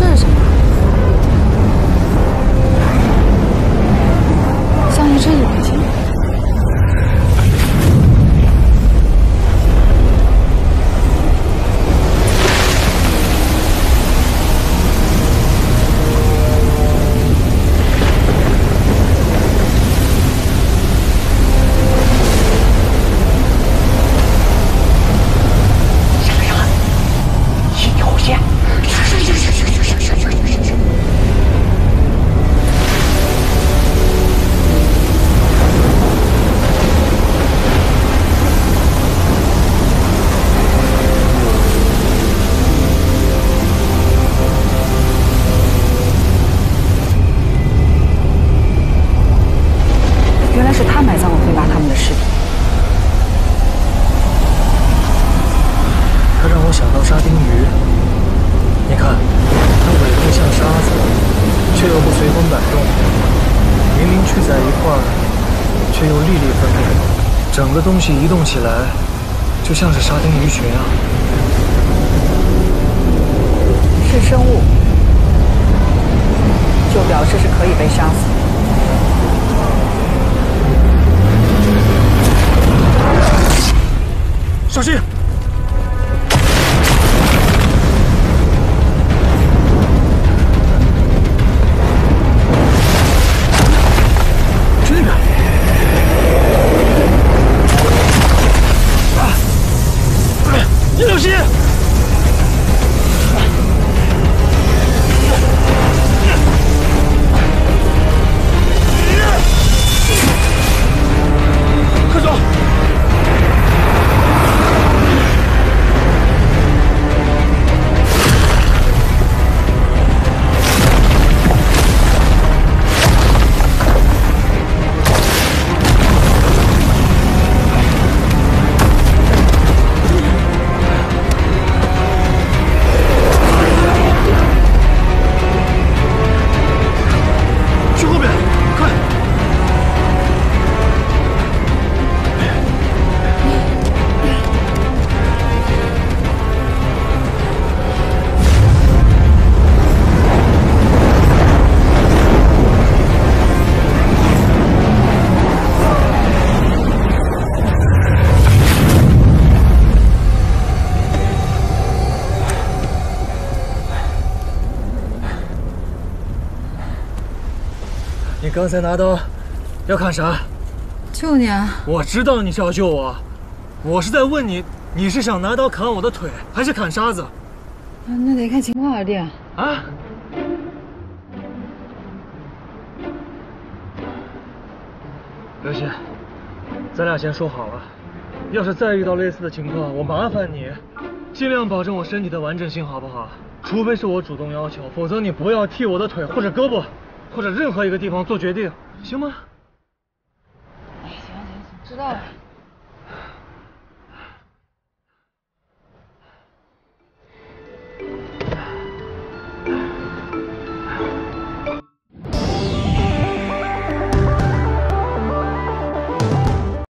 Tourism. 却又不随风摆动。明明聚在一块儿，却又粒粒分开。整个东西移动起来，就像是沙丁鱼群啊！是生物，就表示是可以被杀死的。小心！你刚才拿刀要砍啥？救你啊！我知道你是要救我，我是在问你，你是想拿刀砍我的腿，还是砍沙子？那得看情况而定。啊？刘鑫，咱俩先说好了，要是再遇到类似的情况，我麻烦你，尽量保证我身体的完整性，好不好？除非是我主动要求，否则你不要踢我的腿或者胳膊，或者任何一个地方做决定，行吗？哎，行行行，知道了。